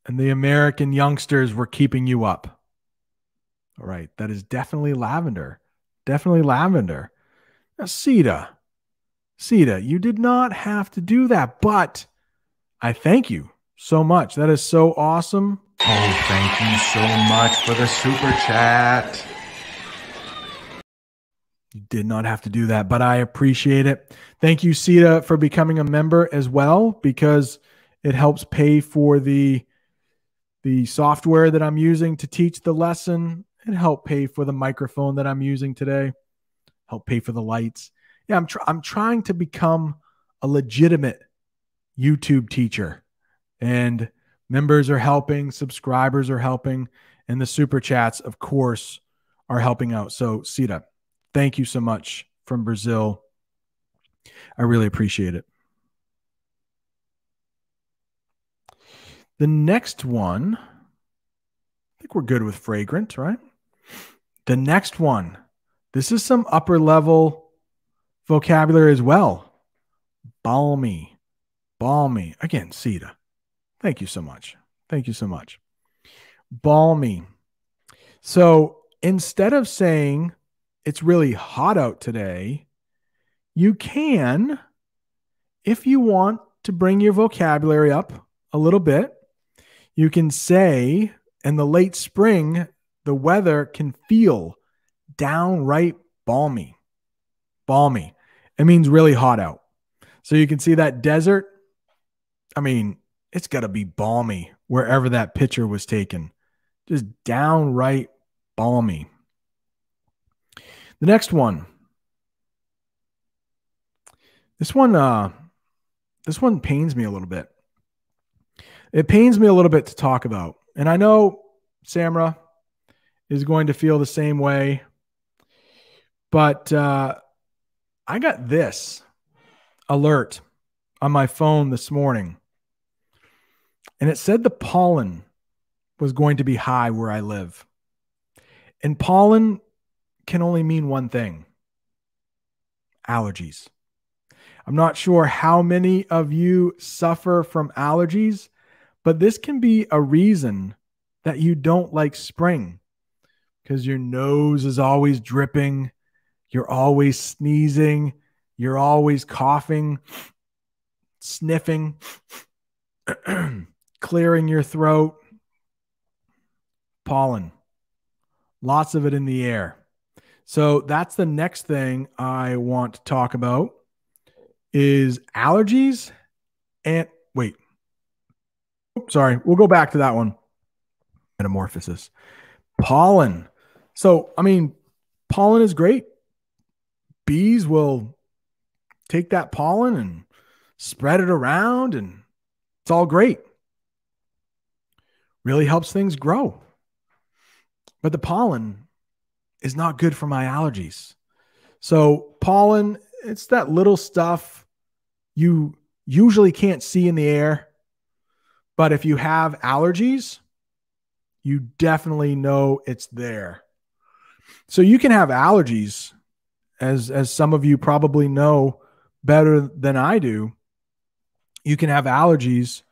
and the American youngsters were keeping you up. All right, that is definitely lavender. Definitely lavender. Now, Sita, Sita, you did not have to do that, but I thank you so much. That is so awesome. Oh, thank you so much for the super chat. You did not have to do that, but I appreciate it. Thank you, Sita, for becoming a member as well, because it helps pay for the the software that I'm using to teach the lesson. It help pay for the microphone that I'm using today. Help pay for the lights. Yeah, I'm tr- I'm trying to become a legitimate YouTube teacher, and members are helping, subscribers are helping, and the super chats, of course, are helping out. So, Sita, thank you so much from Brazil. I really appreciate it. The next one, I think we're good with fragrant, right? The next one, this is some upper level vocabulary as well. Balmy, balmy. Again, Sita. Thank you so much. Thank you so much. Balmy. So instead of saying it's really hot out today, you can, if you want to bring your vocabulary up a little bit, you can say in the late spring, the weather can feel downright balmy. Balmy. It means really hot out. So you can see that desert. I mean, it's got to be balmy wherever that picture was taken. Just downright balmy. The next one. This one uh this one pains me a little bit. It pains me a little bit to talk about. And I know Samra is going to feel the same way. But uh, I got this alert on my phone this morning. And it said the pollen was going to be high where I live. And pollen can only mean one thing allergies. I'm not sure how many of you suffer from allergies, but this can be a reason that you don't like spring because your nose is always dripping, you're always sneezing, you're always coughing, sniffing, *clears throat* clearing your throat. Pollen, lots of it in the air. So that's the next thing I want to talk about is allergies and wait sorry, we'll go back to that one. Metamorphosis. Pollen. So, I mean, pollen is great. Bees will take that pollen and spread it around, and it's all great. Really helps things grow. But the pollen is not good for my allergies. So, pollen, it's that little stuff you usually can't see in the air but if you have allergies, you definitely know it's there. So you can have allergies, as as some of you probably know better than I do. You can have allergies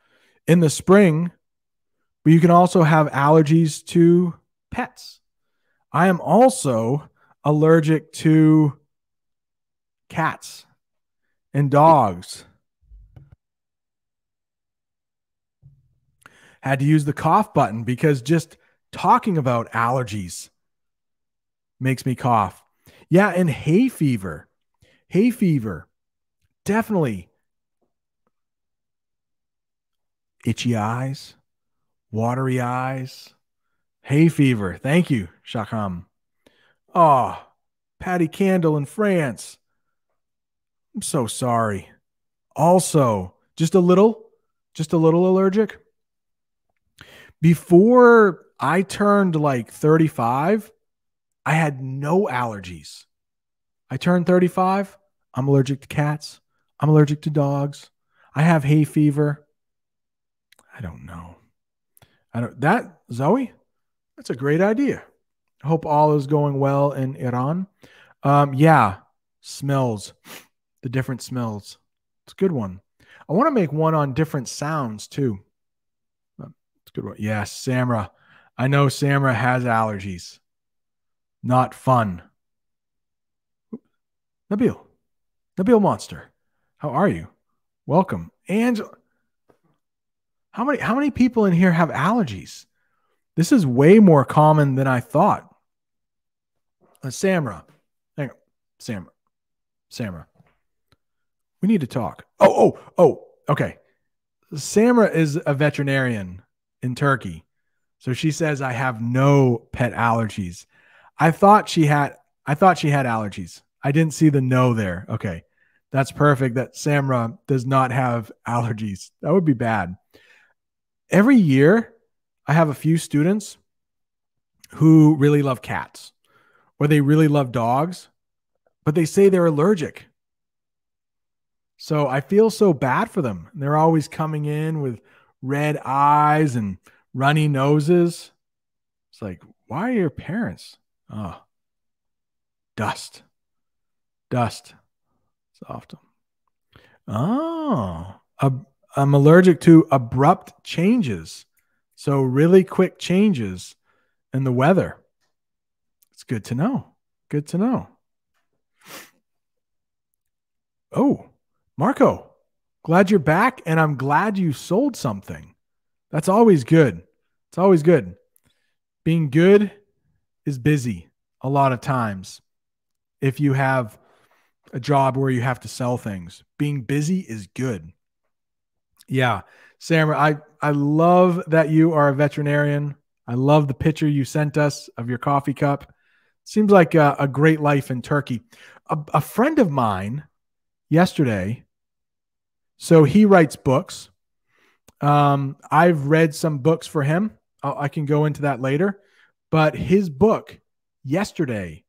in the spring, but you can also have allergies to pets. I am also allergic to cats and dogs had to use the cough button because just talking about allergies makes me cough. Yeah, and hay fever. Hay fever. Definitely. Itchy eyes, watery eyes, hay fever. Thank you, Shakam. Oh, Patty Candle in France. I'm so sorry. Also, just a little, just a little allergic before I turned like 35, I had no allergies. I turned 35, I'm allergic to cats. I'm allergic to dogs. I have hay fever. I don't know. I don't that Zoe, that's a great idea. I hope all is going well in Iran. Um, yeah, smells, the different smells. It's a good one. I want to make one on different sounds too good one. Yes, Samra. I know Samra has allergies. Not fun. Nabil. Nabil Monster. How are you? Welcome. Angela. How many how many people in here have allergies? This is way more common than I thought. Uh, Samra. Hang on. Samra. Samra. We need to talk. Oh, oh, oh, okay. Samra is a veterinarian in Turkey. So she says I have no pet allergies. I thought she had I thought she had allergies. I didn't see the no there. Okay. That's perfect that Samra does not have *laughs* allergies. That would be bad. Every year I have a few students who really love cats or they really love dogs, but they say they're allergic. So I feel so bad for them. They're always coming in with red eyes and runny noses. It's like, why are your parents? Oh, dust, dust. Soft. Oh, I'm allergic to abrupt changes. So, really quick changes in the weather. It's good to know. Good to know. Oh, Marco, glad you're back. And I'm glad you sold something. That's always good. It's always good. Being good is busy a lot of times. If you have a job where you have to sell things, being busy is good. Yeah. Sam, I, I love that you are a veterinarian. I love the picture you sent us of your coffee cup. Seems like a, a great life in Turkey. A, a friend of mine yesterday, so he writes books. Um, I've read some books for him. I'll, I can go into that later. But his book yesterday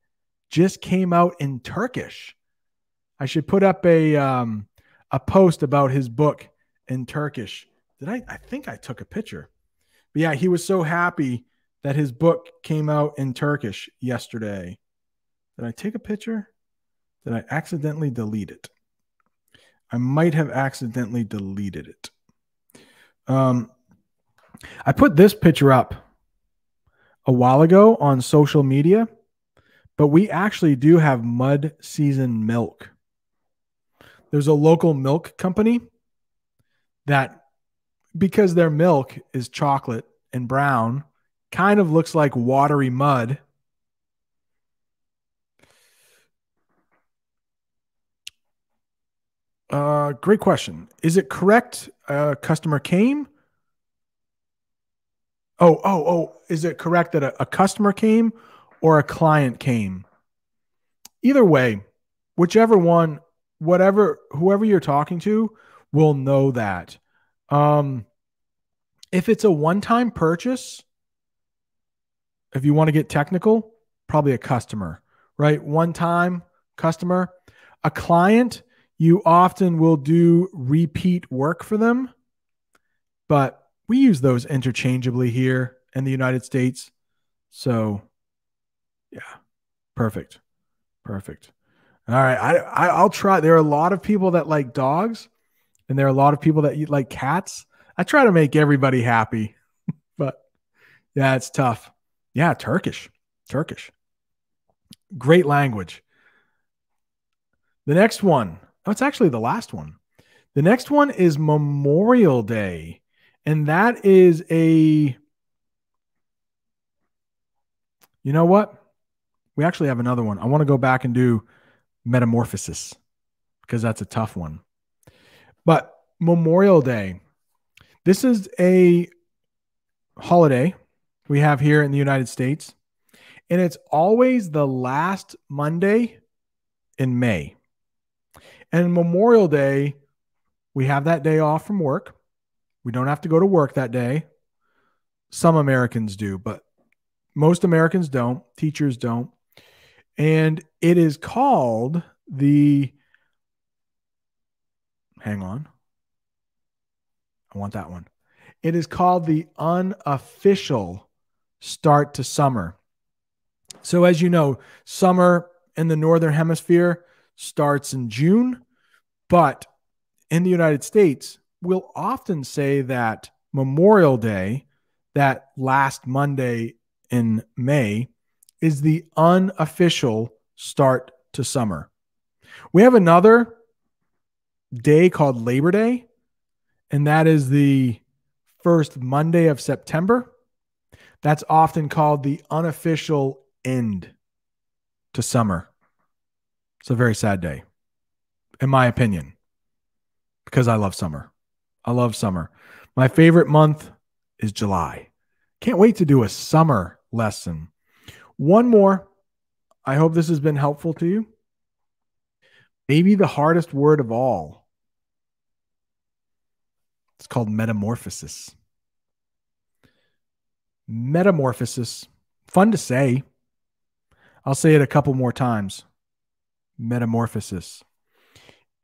just came out in Turkish. I should put up a um, a post about his book in Turkish. Did I? I think I took a picture. But yeah, he was so happy that his book came out in Turkish yesterday. Did I take a picture? Did I accidentally delete it? I might have accidentally deleted it. Um, I put this picture up a while ago on social media, but we actually do have mud season milk. There's a local milk company that because their milk is chocolate and brown, kind of looks like watery mud. Uh, great question. Is it correct? A customer came. Oh, oh, oh. Is it correct that a, a customer came or a client came? Either way, whichever one, whatever, whoever you're talking to will know that. Um, if it's a one time purchase, if you want to get technical, probably a customer, right? One time customer. A client, you often will do repeat work for them, but we use those interchangeably here in the United States. So, yeah, perfect. Perfect. All right. I, I, I'll try. There are a lot of people that like dogs and there are a lot of people that eat like cats. I try to make everybody happy, *laughs* but yeah, it's tough. Yeah, Turkish, Turkish. Great language. The next one, oh, it's actually the last one. The next one is Memorial Day, and that is a. You know what? We actually have another one. I want to go back and do metamorphosis because that's a tough one. But Memorial Day, this is a holiday we have here in the United States, and it's always the last Monday in May. And Memorial Day, we have that day off from work. We don't have to go to work that day. Some Americans do, but most Americans don't. Teachers don't. And it is called the Hang on. I want that one. It is called the unofficial start to summer. So, as you know, summer in the Northern Hemisphere starts in June, but in the United States, we'll often say that Memorial Day, that last Monday in May, is the unofficial start to summer. We have another day called Labor Day, and that is the first Monday of September. That's often called the unofficial end to summer. It's a very sad day, in my opinion, because I love summer. I love summer. My favorite month is July. Can't wait to do a summer lesson. One more. I hope this has been helpful to you. Maybe the hardest word of all. It's called metamorphosis. Metamorphosis. Fun to say. I'll say it a couple more times. Metamorphosis.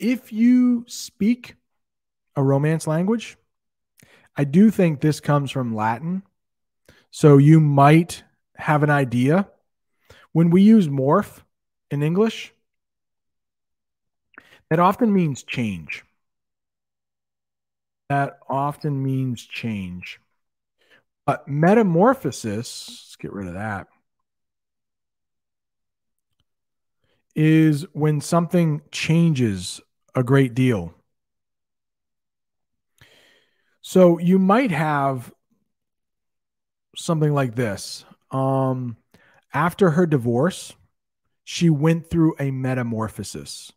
If you speak a Romance language, I do think this comes from Latin. So you might have an idea. When we use morph in English, that often means change. That often means change. But metamorphosis, let's get rid of that, is when something changes a great deal. So you might have something like this. Um, after her divorce, she went through a metamorphosis.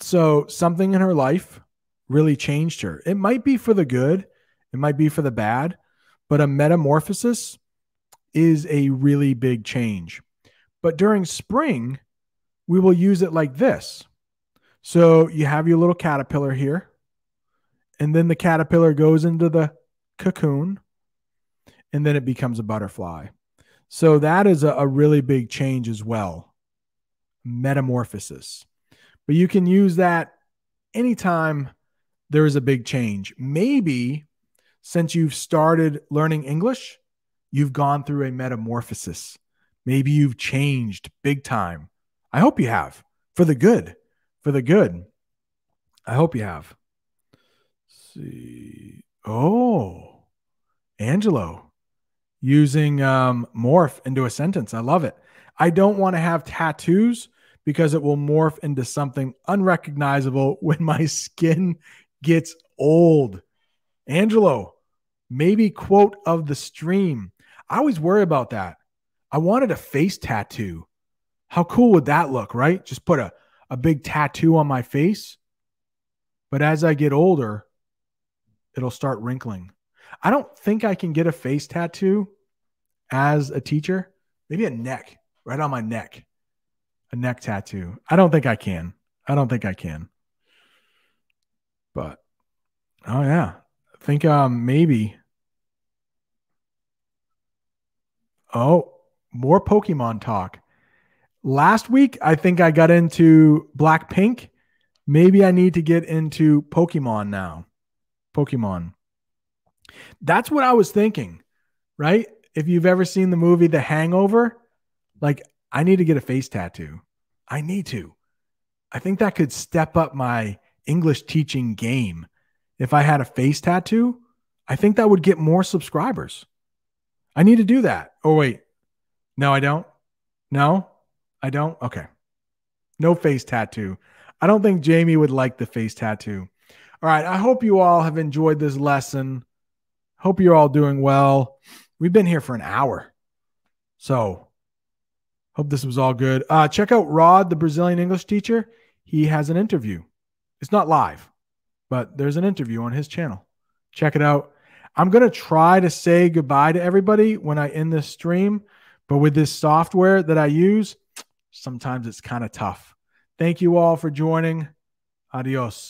So something in her life really changed her. It might be for the good, it might be for the bad, but a metamorphosis is a really big change. But during spring, we will use it like this. So you have your little caterpillar here, and then the caterpillar goes into the cocoon, and then it becomes a butterfly. So that is a, a really big change as well. Metamorphosis. But you can use that anytime there is a big change. Maybe since you've started learning English, you've gone through a metamorphosis. Maybe you've changed big time. I hope you have for the good. For the good. I hope you have. Let's see. Oh, Angelo using um, morph into a sentence. I love it. I don't want to have tattoos because it will morph into something unrecognizable *laughs* when my skin gets old. Angelo, maybe quote of the stream. I always worry about that. I wanted a face tattoo. How cool would that look, right? Just put a, a big tattoo on my face. But as I get older, it'll start wrinkling. I don't think I can get a face tattoo as a teacher. Maybe a neck, right on my neck. A neck tattoo. I don't think I can. I don't think I can. But oh yeah. I think um maybe. Oh, more Pokemon talk. Last week, I think I got into Blackpink. Maybe I need to get into Pokemon now. Pokemon. That's what I was thinking, right? If you've ever seen the movie The Hangover, like I need to get a face tattoo. I need to. I think that could step up my English teaching game. If I had a face tattoo, I think that would get more subscribers. I need to do that. Oh, wait. No, I don't. No, I don't. Okay. No face tattoo. I don't think Jamie would like the face tattoo. All right. I hope you all have enjoyed this lesson. Hope you're all doing well. We've been here for an hour. So, hope this was all good. Uh, check out Rod, the Brazilian English teacher. He has an interview. It's not live, but there's an interview on his channel. Check it out. I'm going to try to say goodbye to everybody when I end this stream, but with this software that I use, sometimes it's kind of tough. Thank you all for joining. Adios.